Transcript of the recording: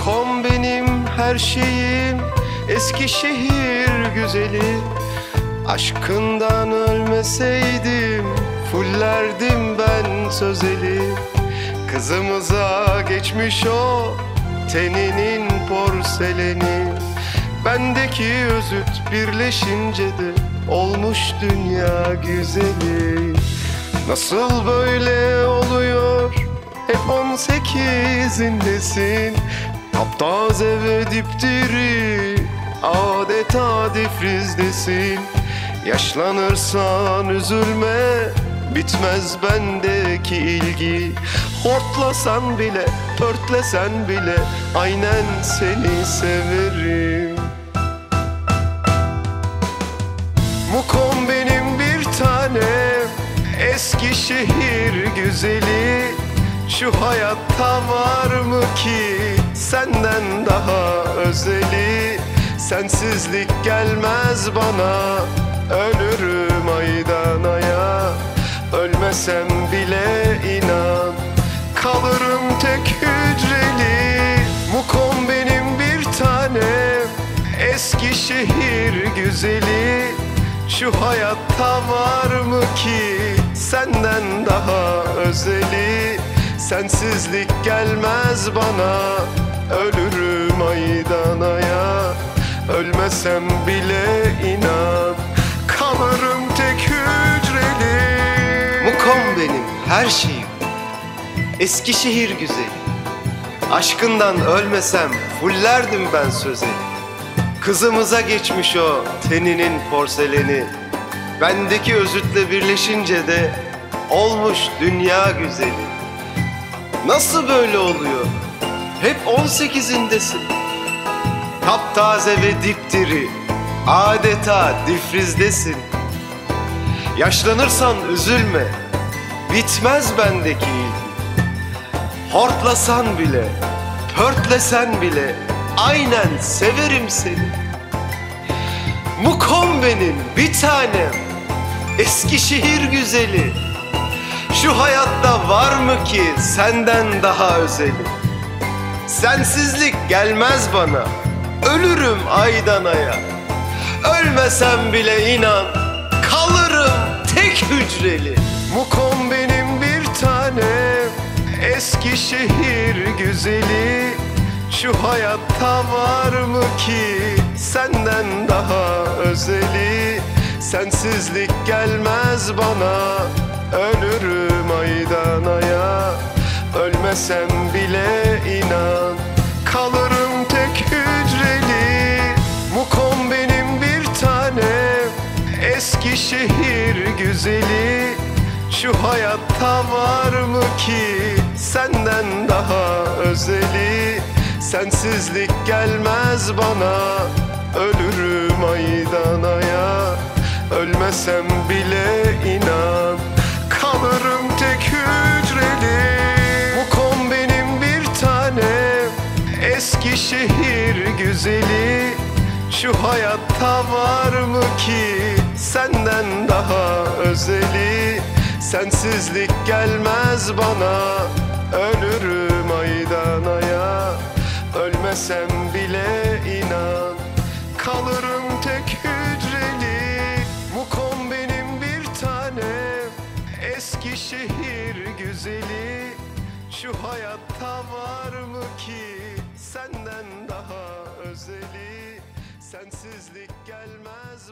Mukom benim her şeyim Eskişehir güzeli. Aşkından ölmeseydim Fullerdim ben sözeli. Kızımıza geçmiş o Teninin porseleni. Bendeki özüt birleşince de Olmuş dünya güzeli. Nasıl böyle oluyor? Hep on sekizindesin Taptaze ve dipdiri Adeta difrizdesin Yaşlanırsan üzülme Bitmez bendeki ilgi. Hortlasan bile, pörtlesen bile Aynen seni severim. Mukom benim bir tanem Eskişehir güzeli. Şu hayatta var mı ki Senden daha özeli. Sensizlik gelmez bana Ölürüm aydan aya. Ölmesem bile inan Kalırım tek hücreli. Mukom benim bir tanem Eskişehir güzeli. Şu hayatta var mı ki Senden daha özeli? Sensizlik gelmez bana Ölürüm aydan aya Ölmesem bile inan. Kalırım tek hücreli. Mukom benim her şeyim. Eskişehir güzeli. Aşkından ölmesem fullerdim ben sözeli. Kızımıza geçmiş o teninin porseleni. Bendeki özütle birleşince de olmuş dünya güzeli. Nasıl böyle oluyor? Hep on sekizindesin. Taptaze ve dipdiri Adeta difrizdesin. Yaşlanırsan üzülme Bitmez bendeki ilgi. Hortlasan bile Pörtlesen bile Aynen severim seni. Mukom benim bir tanem Eskişehir güzeli. Şu hayatta var mı ki senden daha özeli Sensizlik gelmez bana. Ölürüm aydan aya Ölmesem bile inan Kalırım tek hücreli. Mukom benim bir tanem Eskişehir güzeli. Şu hayatta var mı ki Senden daha özeli? Sensizlik gelmez bana Ölürüm aydan aya Ölmesem bile Eskişehir güzeli. Şu hayatta var mı ki Senden daha özeli? Sensizlik gelmez bana Ölürüm aydan aya Ölmesem bile inan Kalırım tek hücreli. Mukom benim bir tanem Eskişehir güzeli. Şu hayatta var mı ki daha özeli. Sensizlik gelmez bana. Ölürüm aydan aya. Ölmesem bile inan. Kalırım tek hücreli. Mukom benim bir tanem. Eskişehir güzeli. Şu hayatta var mı ki? Senden daha özeli. Sensizlik gelmez